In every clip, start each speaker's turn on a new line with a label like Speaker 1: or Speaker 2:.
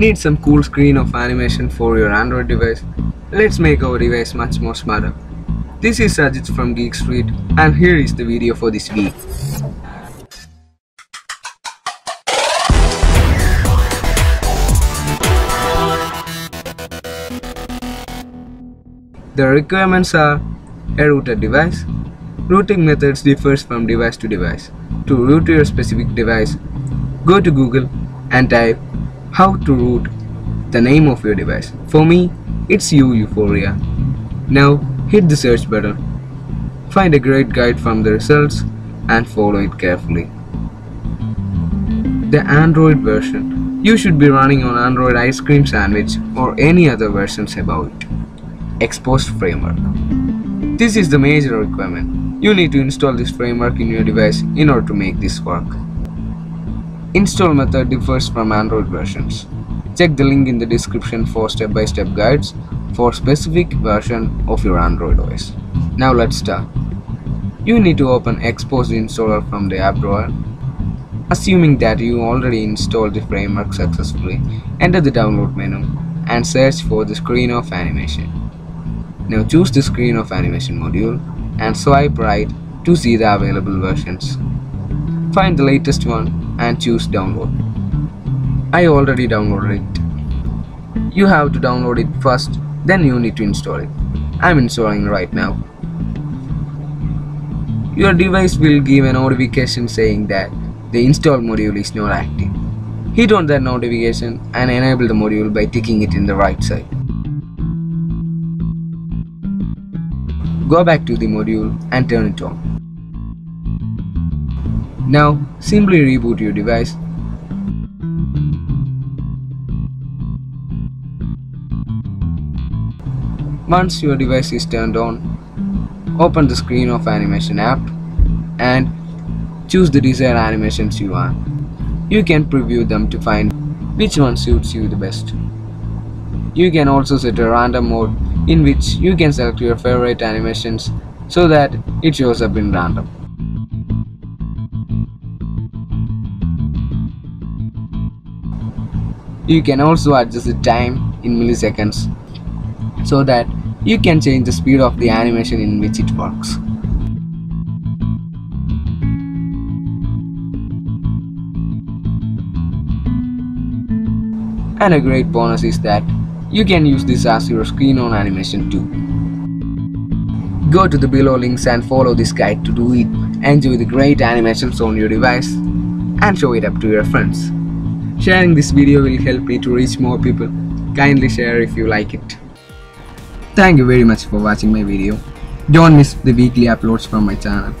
Speaker 1: Need some cool screen off animation for your Android device? Let's make our device much more smarter. This is Ajith from Geek Street and here is the video for this week. The requirements are a router device. Rooting methods differs from device to device. To root your specific device, go to Google and type how to root the name of your device. For me, it's YU Yuphoria. Now hit the search button. Find a great guide from the results and follow it carefully. The Android version. You should be running on Android Ice Cream Sandwich or any other versions above it. Xposed framework. This is the major requirement. You need to install this framework in your device in order to make this work. Install method differs from Android versions. Check the link in the description for step-by-step -step guides for specific version of your Android OS. Now let's start. You need to open Xposed installer from the app drawer. Assuming that you already installed the framework successfully, enter the download menu and search for the screen off animation. Now choose the screen off animation module and swipe right to see the available versions. Find the latest one and choose download. I already downloaded it. You have to download it first, then you need to install it. I'm installing right now. Your device will give a notification saying that the install module is not active. Hit on that notification and enable the module by ticking it in the right side. Go back to the module and turn it on. Now simply reboot your device. Once your device is turned on, open the screen off animation app and choose the desired animations you want. You can preview them to find which one suits you the best. You can also set a random mode in which you can select your favorite animations so that it shows up in random. You can also adjust the time in milliseconds so that you can change the speed of the animation in which it works. And a great bonus is that you can use this as your screen on animation too. Go to the below links and follow this guide to do it. Enjoy the great animations on your device and show it up to your friends. Sharing this video will help me to reach more people. Kindly share if you like it. Thank you very much for watching my video. Don't miss the weekly uploads from my channel.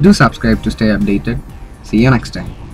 Speaker 1: Do subscribe to stay updated. See you next time.